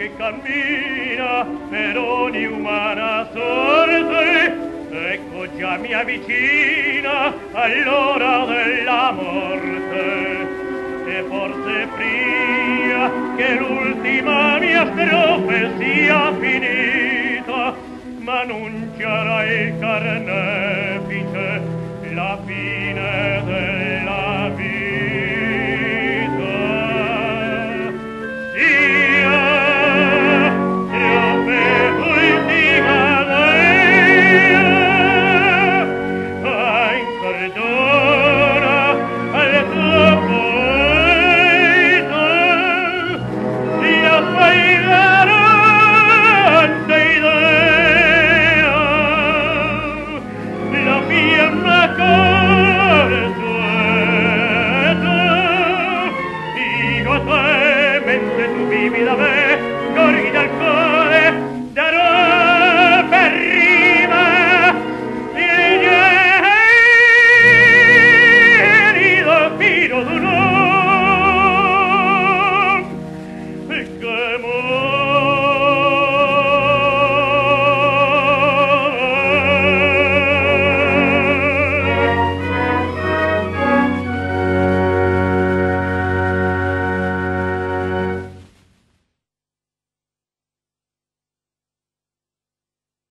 che cammina per ogni umana sorte. Ecco già mi avvicina all'ora della morte. E forse pria che l'ultima mia strofe sia finita ma il carnefice la fine